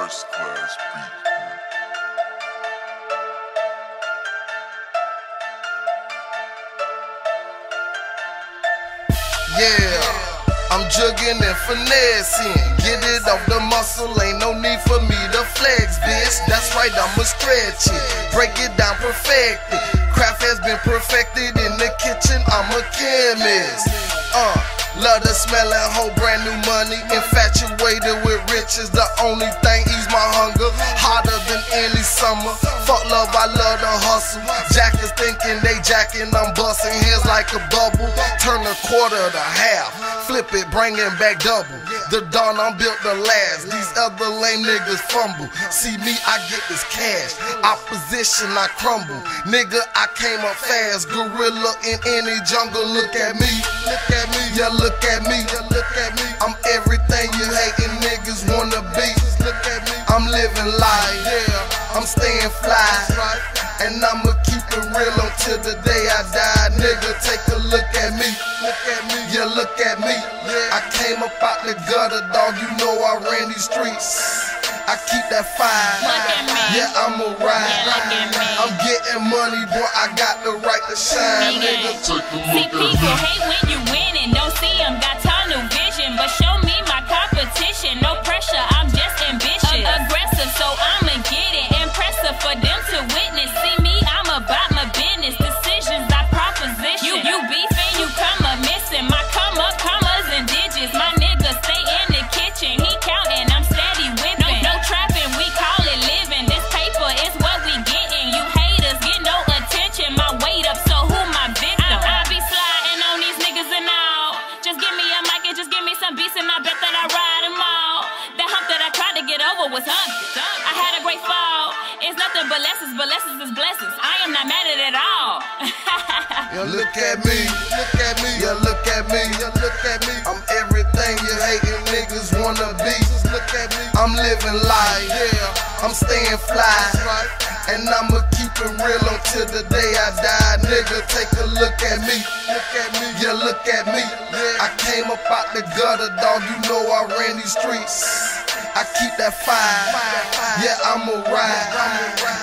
first class beat. Yeah, I'm jugging and finessing. Get it off the muscle, ain't no need for me to flex, bitch. That's right, I'ma stretch it. Break it down, perfect it. Craft has been perfected in the kitchen, I'm a chemist. Uh, love the smell of whole brand new money. Infatuated with riches, the only thing ease my hunger. Hotter than any summer. Fuck love, I love the hustle. Jackers thinking they jacking, I'm busting heads like a bubble. Turn a quarter to half, flip it, bringing back double. The Don I'm built to last. These other lame niggas fumble. See me, I get this cash. Opposition, I crumble. Nigga, I came up fast. Gorilla in any jungle. Look at me, look at me, yeah, look at me. I'm everything you hating niggas wanna be. I'm living life. I'm staying fly. And I'ma keep it real until the day I die. Nigga, take a look at me. Yeah, look at me. I came up out the gutter, dog. You know I ran these streets. I keep that fire. Yeah, I'ma ride. Getting money, boy. I got the right to shine, nigga. Take a See, people hate when you win and don't see them. Got give me a mic and just give me some beats and I bet that I ride them all. That hump that I tried to get over was hump. I had a great fall. It's nothing but lessons, but lessons is blessings. I am not mad at it all. Yeah, look at me, look at me, yeah, look at me, yeah, look at me. I'm everything you hating niggas wanna be. Just look at me. I'm living life, yeah. I'm staying fly, and I'ma keep it real until the day I die. Nigga, take a look at me, look at me, yeah, look at me. I came up out the gutter, dog. You know I ran these streets. I keep that fire, yeah, I'ma ride.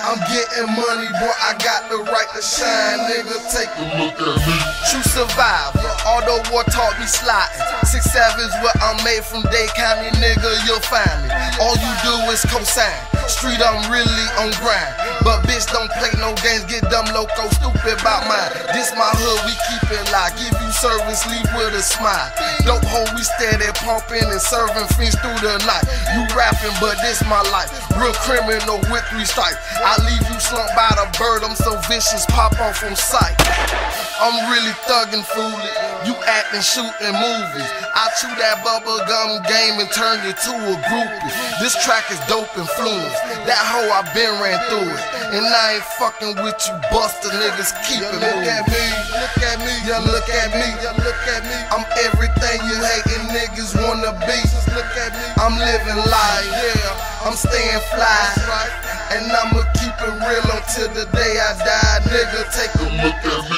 I'm getting money, boy. I got the right to shine, nigga. Take a Look at me. True survivor, although war taught me sliding. Six sevens where I'm made from Dade County, nigga, you'll find me. All you do is cosign. Street, I'm really on grind. But bitch, don't play no games, get dumb, loco, stupid about mine. This my hood, we keep it locked. Give you service, leave with a smile. Dope hole, we steady pumping and serving fiends through the night. You rapping, but this my life. Real criminal with three stripes. I leave you slumped by the bird, I'm so vicious, pop off from sight. I'm really thuggin' fooling. You actin', shootin' movies. I chew that bubble gum game and turn you to a groupie. This track is dope influence. That hoe I been ran through it. And I ain't fucking with you buster niggas. Keep it moving. Look at me, look at me, yeah, look at me, yeah, look at me. I'm everything you hating niggas wanna be. Look at me. I'm living life, yeah. I'm staying fly. And I'ma keep it real until the day I die. Nigga, take a Look at me.